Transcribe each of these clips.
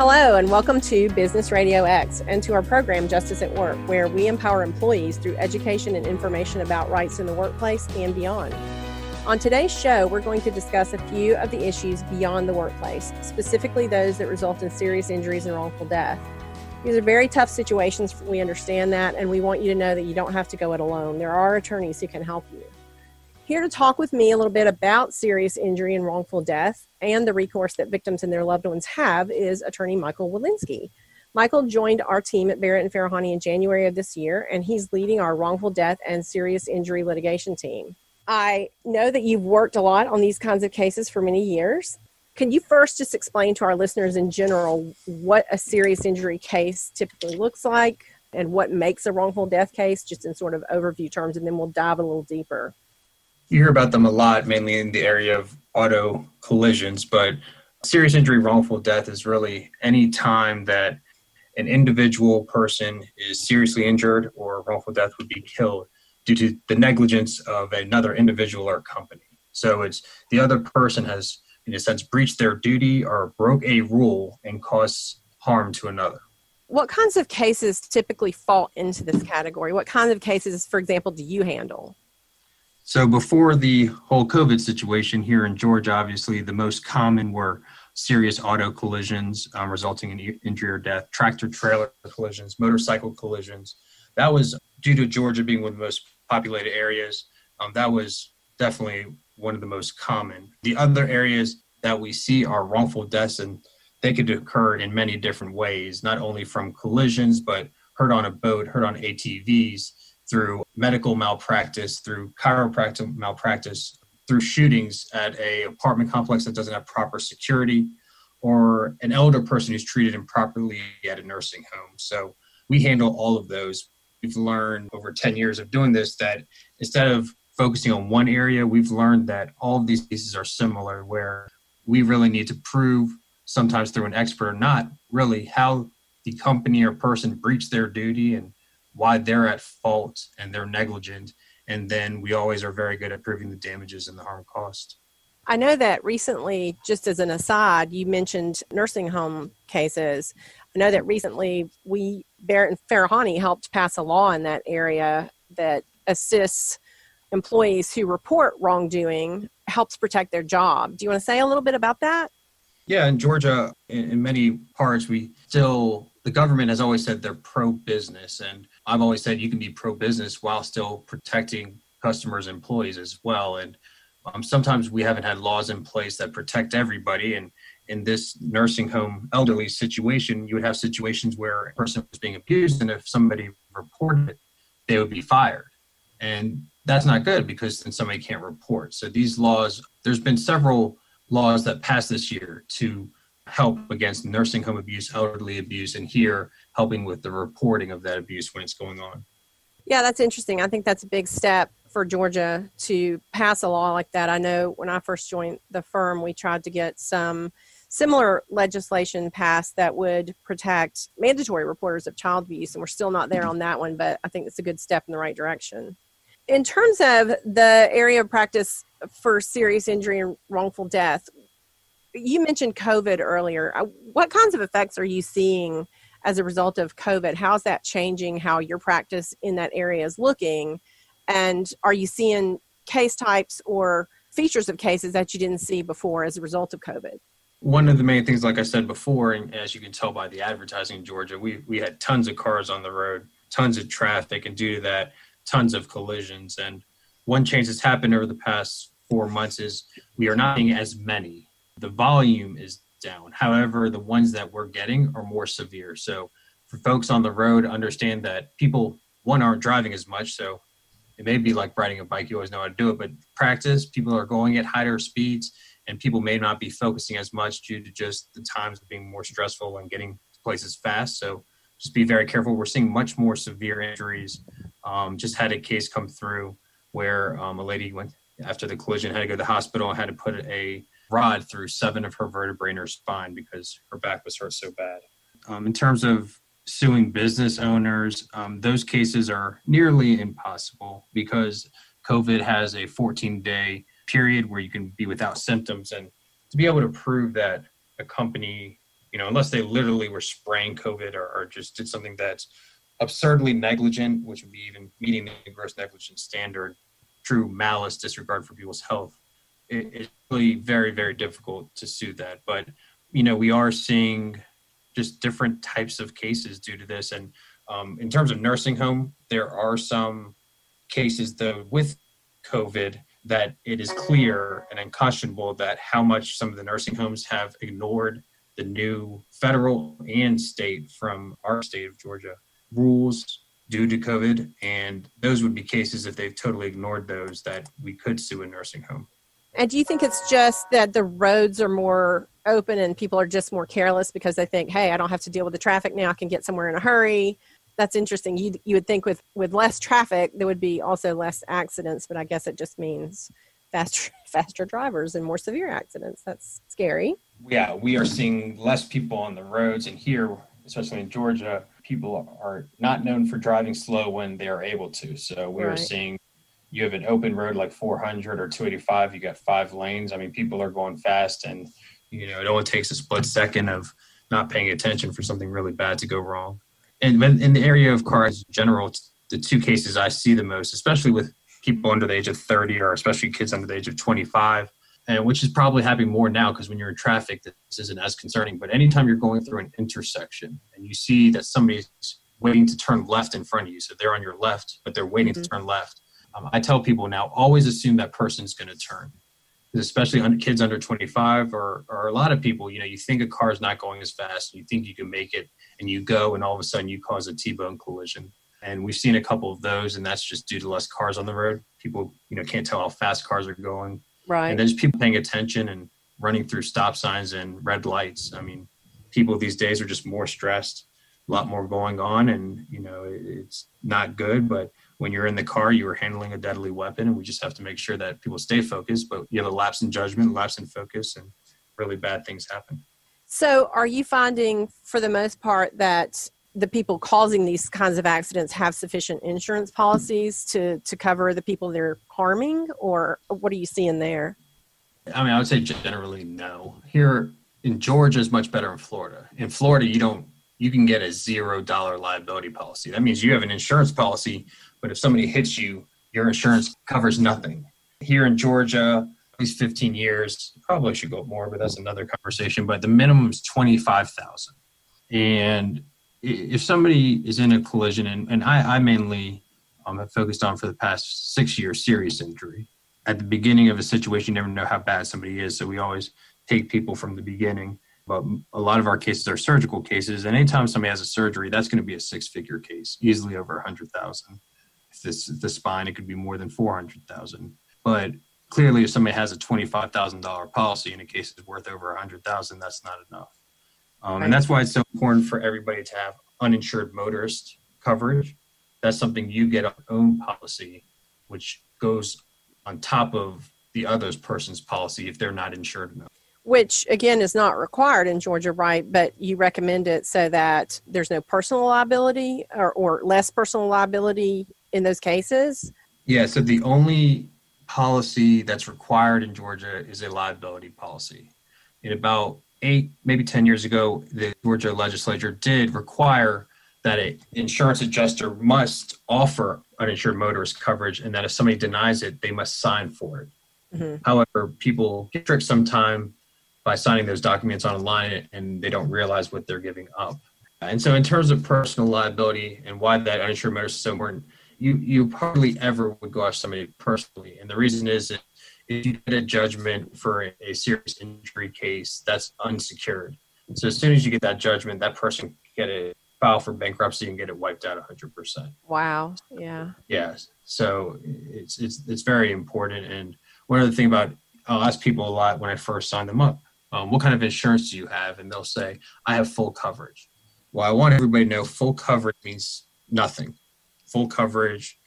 Hello, and welcome to Business Radio X and to our program Justice at Work, where we empower employees through education and information about rights in the workplace and beyond. On today's show, we're going to discuss a few of the issues beyond the workplace, specifically those that result in serious injuries and wrongful death. These are very tough situations, we understand that, and we want you to know that you don't have to go it alone. There are attorneys who can help you. Here to talk with me a little bit about serious injury and wrongful death and the recourse that victims and their loved ones have is attorney Michael Wilensky. Michael joined our team at Barrett and Farahany in January of this year, and he's leading our wrongful death and serious injury litigation team. I know that you've worked a lot on these kinds of cases for many years. Can you first just explain to our listeners in general what a serious injury case typically looks like and what makes a wrongful death case, just in sort of overview terms, and then we'll dive a little deeper? You hear about them a lot, mainly in the area of auto collisions, but serious injury, wrongful death is really any time that an individual person is seriously injured or wrongful death would be killed due to the negligence of another individual or company. So it's the other person has, in a sense, breached their duty or broke a rule and caused harm to another. What kinds of cases typically fall into this category? What kinds of cases, for example, do you handle? So before the whole COVID situation here in Georgia, obviously the most common were serious auto collisions um, resulting in injury or death, tractor trailer collisions, motorcycle collisions. That was due to Georgia being one of the most populated areas. Um, that was definitely one of the most common. The other areas that we see are wrongful deaths, and they could occur in many different ways, not only from collisions, but hurt on a boat, hurt on ATVs, through medical malpractice, through chiropractic malpractice, through shootings at a apartment complex that doesn't have proper security, or an elder person who's treated improperly at a nursing home. So we handle all of those. We've learned over 10 years of doing this that instead of focusing on one area, we've learned that all of these cases are similar, where we really need to prove, sometimes through an expert or not, really how the company or person breached their duty and why they're at fault and they're negligent. And then we always are very good at proving the damages and the harm cost. I know that recently, just as an aside, you mentioned nursing home cases. I know that recently we, Barrett and Farahany, helped pass a law in that area that assists employees who report wrongdoing, helps protect their job. Do you want to say a little bit about that? Yeah, in Georgia, in, in many parts, we still the government has always said they're pro business and i've always said you can be pro business while still protecting customers and employees as well. And um, sometimes we haven't had laws in place that protect everybody. And in this nursing home elderly situation you would have situations where a person was being abused and if somebody reported it they would be fired. And that's not good because then somebody can't report. So these laws there's been several laws that passed this year to help against nursing home abuse, elderly abuse, and here helping with the reporting of that abuse when it's going on. Yeah, that's interesting. I think that's a big step for Georgia to pass a law like that. I know when I first joined the firm, we tried to get some similar legislation passed that would protect mandatory reporters of child abuse, and we're still not there on that one, but I think it's a good step in the right direction. In terms of the area of practice for serious injury and wrongful death, you mentioned COVID earlier. Uh, what kinds of effects are you seeing as a result of COVID? How's that changing how your practice in that area is looking? And are you seeing case types or features of cases that you didn't see before as a result of COVID? One of the main things, like I said before, and as you can tell by the advertising in Georgia, we, we had tons of cars on the road, tons of traffic, and due to that, tons of collisions. And one change that's happened over the past four months is we are not seeing as many the volume is down. However, the ones that we're getting are more severe. So for folks on the road, understand that people one aren't driving as much. So it may be like riding a bike, you always know how to do it, but practice, people are going at higher speeds and people may not be focusing as much due to just the times being more stressful and getting places fast. So just be very careful. We're seeing much more severe injuries. Um, just had a case come through where um, a lady went after the collision, had to go to the hospital, had to put a rod through seven of her vertebrae in her spine because her back was hurt so bad. Um, in terms of suing business owners, um, those cases are nearly impossible because COVID has a 14 day period where you can be without symptoms. And to be able to prove that a company you know, unless they literally were spraying COVID or, or just did something that's absurdly negligent, which would be even meeting the gross negligence standard, true malice, disregard for people's health. It, it's really very, very difficult to sue that. But, you know, we are seeing just different types of cases due to this. And um, in terms of nursing home, there are some cases, though, with COVID that it is clear and unconscionable that how much some of the nursing homes have ignored the new federal and state from our state of Georgia rules due to COVID. And those would be cases if they've totally ignored those that we could sue a nursing home. And do you think it's just that the roads are more open and people are just more careless because they think, hey, I don't have to deal with the traffic now, I can get somewhere in a hurry? That's interesting. You, you would think with, with less traffic, there would be also less accidents, but I guess it just means faster, faster drivers and more severe accidents. That's scary. Yeah, we are seeing less people on the roads. And here, especially in Georgia, people are not known for driving slow when they are able to. So we right. are seeing you have an open road like 400 or 285, you got five lanes. I mean, people are going fast, and you know, it only takes a split second of not paying attention for something really bad to go wrong. And in the area of cars in general, the two cases I see the most, especially with people under the age of 30 or especially kids under the age of 25, and which is probably happening more now because when you're in traffic, this isn't as concerning. But anytime you're going through an intersection and you see that somebody's waiting to turn left in front of you, so they're on your left, but they're waiting mm-hmm. to turn left. Um, I tell people now always assume that person's going to turn, especially under, kids under 25 or, or a lot of people. You know, you think a car is not going as fast, you think you can make it, and you go, and all of a sudden you cause a T-bone collision. And we've seen a couple of those, and that's just due to less cars on the road. People, you know, can't tell how fast cars are going Right. And there's people paying attention and running through stop signs and red lights. I mean, people these days are just more stressed, a lot more going on, and you know it's not good. But when you're in the car, you are handling a deadly weapon, and we just have to make sure that people stay focused. But you have a lapse in judgment, lapse in focus, and really bad things happen. So, are you finding, for the most part, that the people causing these kinds of accidents have sufficient insurance policies to to cover the people they're harming, or what are you seeing there? I mean, I would say generally no. Here in Georgia is much better in Florida. In Florida, you don't you can get a zero dollar liability policy. That means you have an insurance policy, but if somebody hits you, your insurance covers nothing. Here in Georgia, at least 15 years, probably should go more, but that's another conversation. But the minimum is 25,000. And if somebody is in a collision, and, and I, I mainly um, have focused on for the past six years serious injury. At the beginning of a situation, you never know how bad somebody is, so we always take people from the beginning. But a lot of our cases are surgical cases, and anytime somebody has a surgery, that's going to be a six-figure case, easily over a hundred thousand. If this the spine, it could be more than four hundred thousand. But clearly, if somebody has a twenty-five thousand dollar policy and a case is worth over a hundred thousand, that's not enough. Um, and that's why it's so important for everybody to have uninsured motorist coverage that's something you get on your own policy, which goes on top of the other person's policy if they're not insured enough. Which again is not required in Georgia, right? But you recommend it so that there's no personal liability or, or less personal liability in those cases? Yeah, so the only policy that's required in Georgia is a liability policy. In about eight, maybe 10 years ago, the Georgia legislature did require that an insurance adjuster must offer uninsured motorist coverage and that if somebody denies it, they must sign for it. Mm-hmm. However, people get tricked sometime by signing those documents online and they don't realize what they're giving up. And so, in terms of personal liability and why that uninsured motorist is so important, you you hardly ever would go after somebody personally. And the reason is that if you get a judgment for a, serious injury case, that's unsecured. So as soon as you get that judgment, that person can get a file for bankruptcy and get it wiped out 100%. Wow. Yeah. Yes. So it's it's it's very important. And one other thing about I'll ask people a lot when I first sign them up, um, what kind of insurance do you have? And they'll say, I have full coverage. Well, I want everybody to know full coverage means nothing. Full coverage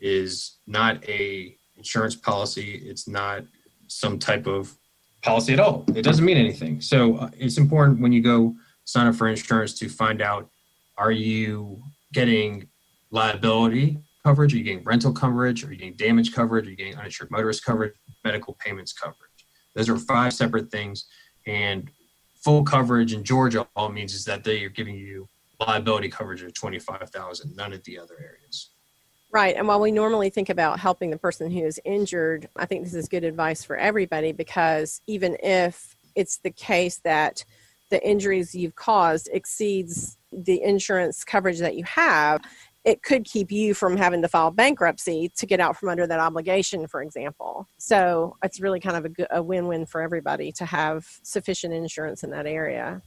is not a insurance policy. It's not some type of policy at all. It doesn't mean anything. So uh, it's important when you go sign up for insurance to find out are you getting liability coverage? Are you getting rental coverage? Are you getting damage coverage? Are you getting uninsured motorist coverage? Medical payments coverage? Those are five separate things. And full coverage in Georgia all means is that they are giving you liability coverage of 25,000, none of the other areas. Right. And while we normally think about helping the person who is injured, I think this is good advice for everybody because even if it's the case that the injuries you've caused exceeds the insurance coverage that you have, it could keep you from having to file bankruptcy to get out from under that obligation, for example. So it's really kind of a, a win win for everybody to have sufficient insurance in that area.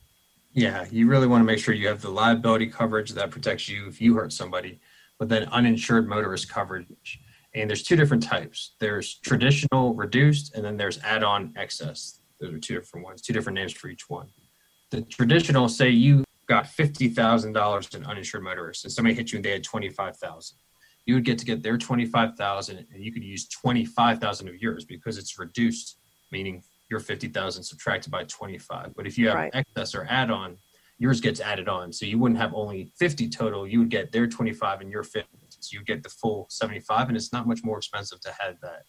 Yeah, you really want to make sure you have the liability coverage that protects you if you hurt somebody, but then uninsured motorist coverage. And there's two different types there's traditional reduced, and then there's add on excess. Those are two different ones, two different names for each one. The traditional, say you got $50,000 in uninsured motorists and somebody hit you and they had 25,000. You would get to get their 25,000 and you could use 25,000 of yours because it's reduced, meaning your 50,000 subtracted by 25. But if you have right. excess or add on, yours gets added on. So you wouldn't have only 50 total, you would get their 25 and your 50. So you get the full 75 and it's not much more expensive to have that.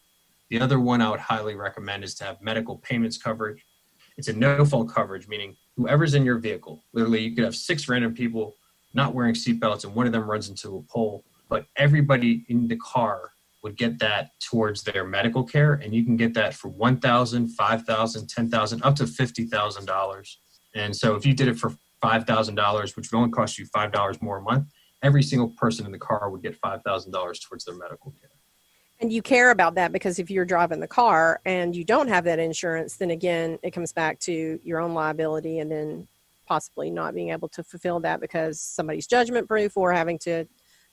The other one I would highly recommend is to have medical payments coverage. It's a no fault coverage, meaning whoever's in your vehicle. Literally, you could have six random people not wearing seatbelts, and one of them runs into a pole. But everybody in the car would get that towards their medical care, and you can get that for one thousand, five thousand, ten thousand, up to fifty thousand dollars. And so, if you did it for five thousand dollars, which would only cost you five dollars more a month, every single person in the car would get five thousand dollars towards their medical care. And you care about that because if you're driving the car and you don't have that insurance, then again, it comes back to your own liability and then possibly not being able to fulfill that because somebody's judgment proof or having to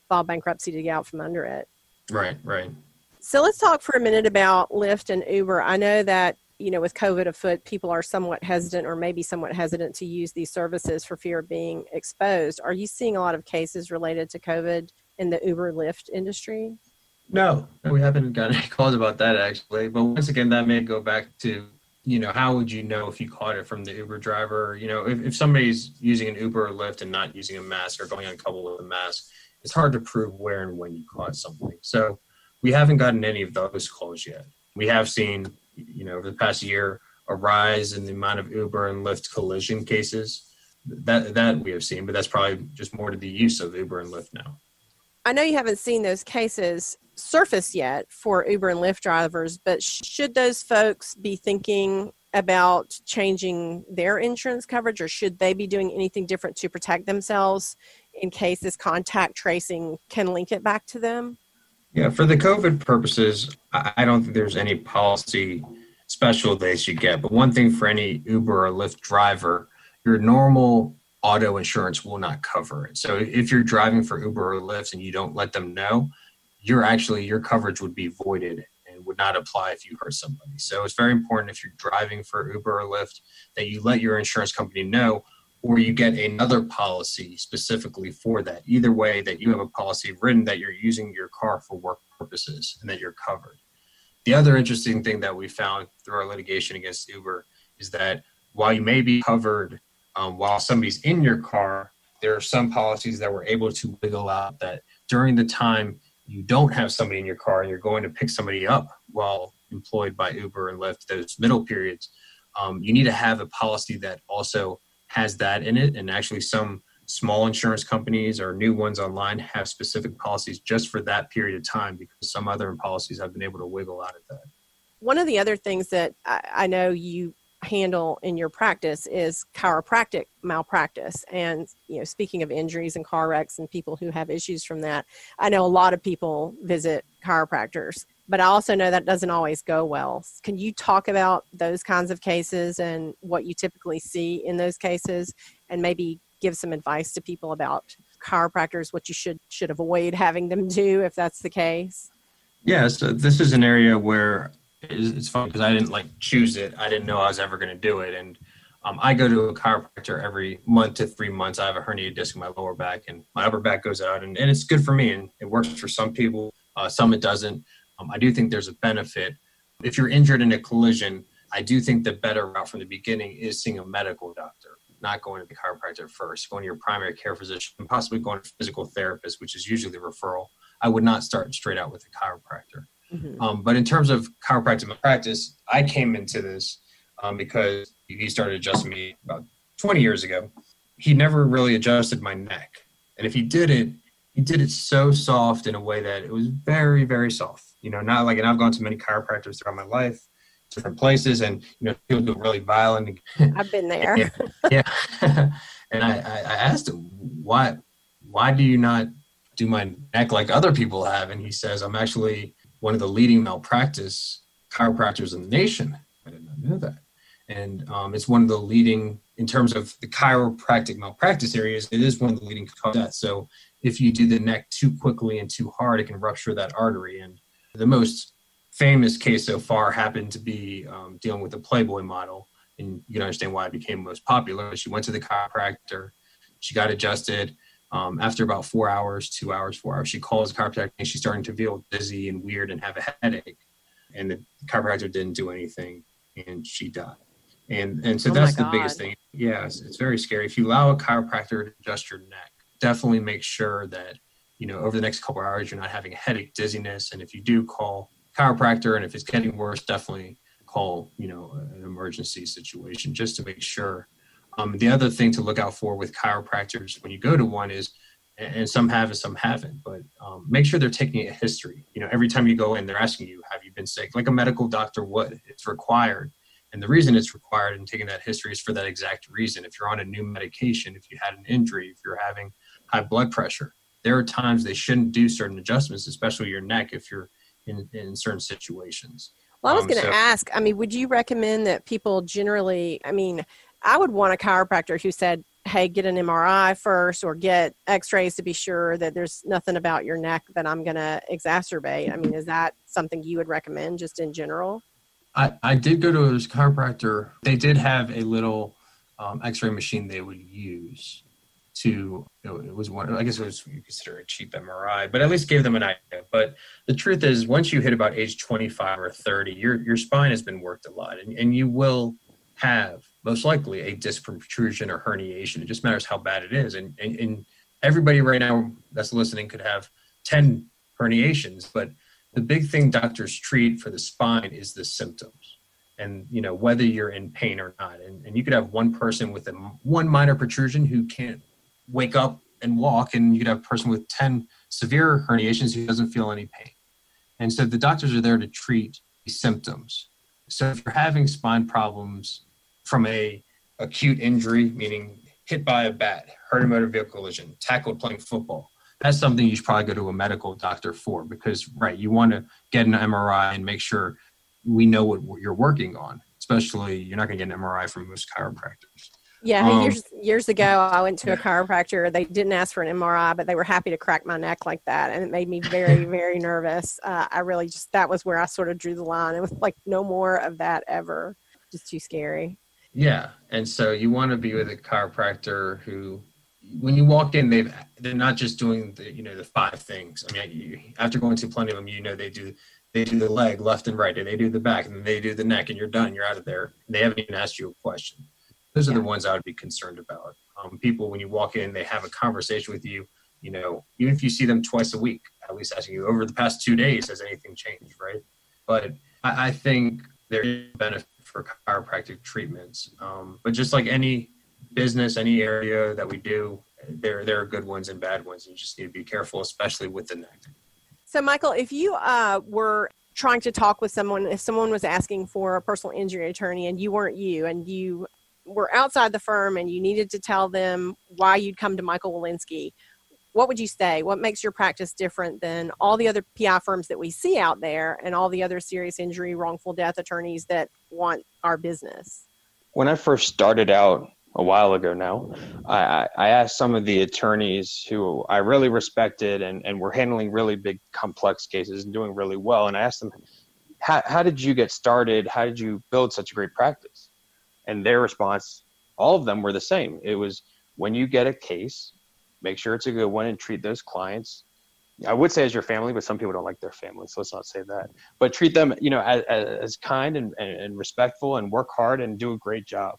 file bankruptcy to get out from under it. Right, right. So let's talk for a minute about Lyft and Uber. I know that, you know, with COVID afoot, people are somewhat hesitant or maybe somewhat hesitant to use these services for fear of being exposed. Are you seeing a lot of cases related to COVID in the Uber Lyft industry? No, we haven't got any calls about that actually. But once again, that may go back to you know how would you know if you caught it from the Uber driver? You know, if, if somebody's using an Uber or Lyft and not using a mask or going on couple with a mask, it's hard to prove where and when you caught something. So we haven't gotten any of those calls yet. We have seen, you know, over the past year, a rise in the amount of Uber and Lyft collision cases. That that we have seen, but that's probably just more to the use of Uber and Lyft now. I know you haven't seen those cases surface yet for Uber and Lyft drivers, but should those folks be thinking about changing their insurance coverage or should they be doing anything different to protect themselves in case this contact tracing can link it back to them? Yeah, for the COVID purposes, I don't think there's any policy special they should get. But one thing for any Uber or Lyft driver, your normal auto insurance will not cover it. So if you're driving for Uber or Lyft and you don't let them know, you're actually your coverage would be voided and would not apply if you hurt somebody. So it's very important if you're driving for Uber or Lyft that you let your insurance company know or you get another policy specifically for that. Either way, that you have a policy written that you're using your car for work purposes and that you're covered. The other interesting thing that we found through our litigation against Uber is that while you may be covered um, while somebody's in your car, there are some policies that were able to wiggle out that during the time you don't have somebody in your car and you're going to pick somebody up while employed by Uber and Lyft, those middle periods, um, you need to have a policy that also has that in it. And actually, some small insurance companies or new ones online have specific policies just for that period of time because some other policies have been able to wiggle out of that. One of the other things that I, know you handle in your practice is chiropractic malpractice and you know speaking of injuries and car wrecks and people who have issues from that i know a lot of people visit chiropractors but i also know that doesn't always go well can you talk about those kinds of cases and what you typically see in those cases and maybe give some advice to people about chiropractors what you should should avoid having them do if that's the case yeah so this is an area where it's fun because I didn't like choose it. I didn't know I was ever going to do it. And um, I go to a chiropractor every month to three months. I have a herniated disc in my lower back and my upper back goes out and, and it's good for me and it works for some people. Uh, some it doesn't. Um, I do think there's a benefit. If you're injured in a collision, I do think the better route from the beginning is seeing a medical doctor, not going to the chiropractor first, going to your primary care physician, and possibly going to a physical therapist, which is usually the referral. I would not start straight out with a chiropractor. Mm-hmm. Um, but in terms of chiropractic practice, I came into this um, because he started adjusting me about 20 years ago. He never really adjusted my neck. And if he did it, he did it so soft in a way that it was very, very soft. You know, not like, and I've gone to many chiropractors throughout my life, different places, and, you know, people do really violent. I've been there. yeah. yeah. and I, I asked him, why, why do you not do my neck like other people have? And he says, I'm actually one of the leading malpractice chiropractors in the nation. I did not know that. And um, it's one of the leading, in terms of the chiropractic malpractice areas, it is one of the leading causes. So if you do the neck too quickly and too hard, it can rupture that artery. And the most famous case so far happened to be um, dealing with the Playboy model. And you can understand why it became most popular. She went to the chiropractor, she got adjusted. Um, after about four hours, two hours, four hours, she calls the chiropractor and she's starting to feel dizzy and weird and have a headache. And the chiropractor didn't do anything and she died. And and so oh that's the biggest thing. Yes, it's very scary. If you allow a chiropractor to adjust your neck, definitely make sure that you know over the next couple hours you're not having a headache, dizziness, and if you do call chiropractor, and if it's getting worse, definitely call you know an emergency situation just to make sure. Um, the other thing to look out for with chiropractors when you go to one is, and some have and some haven't, but um, make sure they're taking a history. You know, every time you go in, they're asking you, "Have you been sick?" Like a medical doctor would. It's required and the reason it's required and taking that history is for that exact reason. If you're on a new medication, if you had an injury, if you're having high blood pressure, there are times they shouldn't do certain adjustments, especially your neck if you're in, in certain situations. Well, I was um, going to so, ask, I mean, would you recommend that people generally, I mean, I would want a chiropractor who said, hey, get an MRI first or get x rays to be sure that there's nothing about your neck that I'm going to exacerbate. I mean, is that something you would recommend just in general? I, I did go to a chiropractor. They did have a little um, X-ray machine they would use to. It was one. I guess it was you consider a cheap MRI, but at least gave them an idea. But the truth is, once you hit about age 25 or 30, your your spine has been worked a lot, and, and you will have most likely a disc protrusion or herniation. It just matters how bad it is, and and, and everybody right now that's listening could have 10 herniations, but the big thing doctors treat for the spine is the symptoms and you know whether you're in pain or not and, and you could have one person with a one minor protrusion who can't wake up and walk and you could have a person with 10 severe herniations who doesn't feel any pain. And so the doctors are there to treat symptoms. So if you're having spine problems from a acute injury meaning hit by a bat hurt a motor vehicle collision tackled playing football that's something you should probably go to a medical doctor for because right you want to get an mri and make sure we know what you're working on especially you're not going to get an mri from most chiropractors yeah um, years years ago i went to a chiropractor they didn't ask for an mri but they were happy to crack my neck like that and it made me very very nervous uh, i really just that was where i sort of drew the line it was like no more of that ever just too scary yeah and so you want to be with a chiropractor who when you walk in, they've they're not just doing the you know the five things. I mean, you, after going to plenty of them, you know they do they do the leg left and right, and they do the back, and then they do the neck, and you're done. You're out of there. They haven't even asked you a question. Those are the ones I would be concerned about. Um, people, when you walk in, they have a conversation with you. You know, even if you see them twice a week, at least asking you over the past two days, has anything changed, right? But I, I think there is benefit for chiropractic treatments. Um, but just like any business, any area that we do, there there are good ones and bad ones. You just need to be careful, especially with the neck. So, Michael, if you uh, were trying to talk with someone, if someone was asking for a personal injury attorney and you weren't you, and you were outside the firm and you needed to tell them why you'd come to Michael Wilensky, what would you say? What makes your practice different than all the other PI firms that we see out there and all the other serious injury, wrongful death attorneys that want our business? When I first started out, a while ago now, I, I asked some of the attorneys who I really respected and, and were handling really big, complex cases and doing really well. And I asked them, how, how did you get started? How did you build such a great practice? And their response, all of them were the same. It was when you get a case, make sure it's a good one and treat those clients. I would say as your family, but some people don't like their family, so let's not say that. But treat them, you know, as, as kind and, and respectful, and work hard and do a great job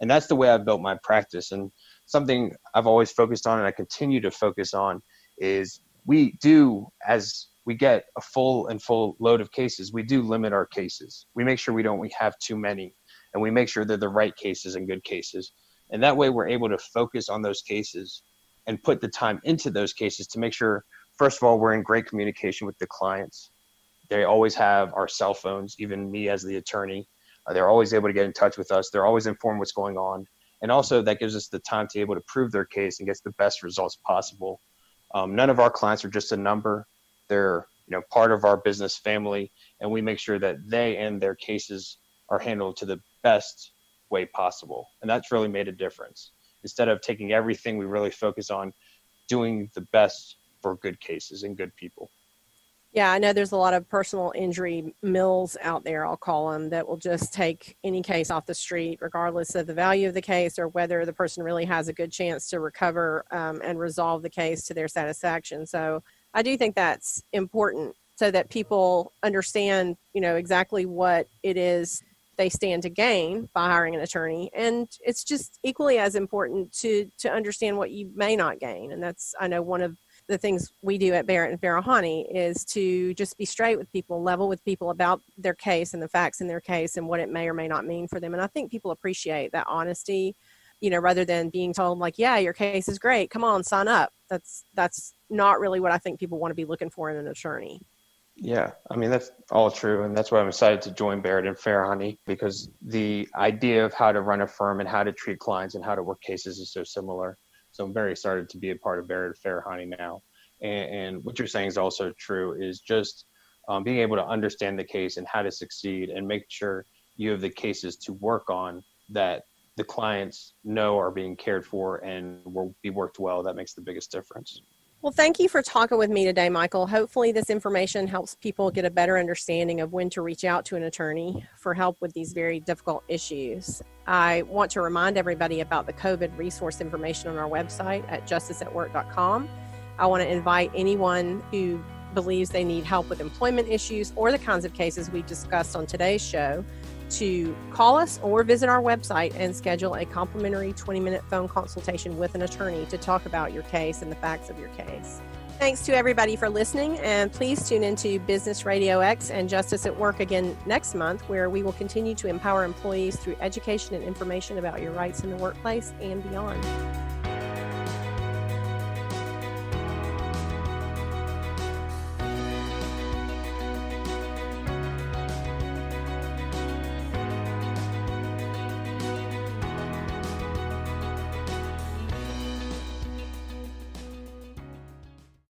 and that's the way I've built my practice. And something I've always focused on, and I continue to focus on, is we do as we get a full and full load of cases, we do limit our cases. We make sure we don't we have too many, and we make sure they're the right cases and good cases. And that way we're able to focus on those cases and put the time into those cases to make sure, first of all, we're in great communication with the clients. They always have our cell phones, even me as the attorney. Uh, they're always able to get in touch with us. They're always informed what's going on. And also that gives us the time to be able to prove their case and get the best results possible. Um, none of our clients are just a number. They're you know part of our business family, and we make sure that they and their cases are handled to the best way possible. And that's really made a difference. Instead of taking everything, we really focus on doing the best for good cases and good people. Yeah, I know there's a lot of personal injury mills out there, I'll call them, that will just take any case off the street, regardless of the value of the case or whether the person really has a good chance to recover um, and resolve the case to their satisfaction. So I do think that's important so that people understand, you know, exactly what it is they stand to gain by hiring an attorney. And it's just equally as important to to understand what you may not gain. And that's i know one of the things we do at barrett and farahany is to just be straight with people level with people about their case and the facts in their case and what it may or may not mean for them. And i think people appreciate that honesty you know rather than being told like yeah your case is great. Come on sign up. That's that's not really what i think people want to be looking for in an attorney yeah, I mean that's all true, and that's why I'm excited to join Barrett and Farahany because the idea of how to run a firm and how to treat clients and how to work cases is so similar. So I'm very excited to be a part of Barrett and Farahany now. And, and what you're saying is also true. Is just um, being able to understand the case and how to succeed, and make sure you have the cases to work on that the clients know are being cared for and will be worked well. That makes the biggest difference. Well, thank you for talking with me today, Michael. Hopefully, this information helps people get a better understanding of when to reach out to an attorney for help with these very difficult issues. I want to remind everybody about the COVID resource information on our website at justiceatwork.com. I want to invite anyone who believes they need help with employment issues or the kinds of cases we discussed on today's show to call us or visit our website and schedule a complimentary 20 minute phone consultation with an attorney to talk about your case and the facts of your case. Thanks to everybody for listening, and please tune into Business Radio X and Justice at Work again next month, where we will continue to empower employees through education and information about your rights in the workplace and beyond.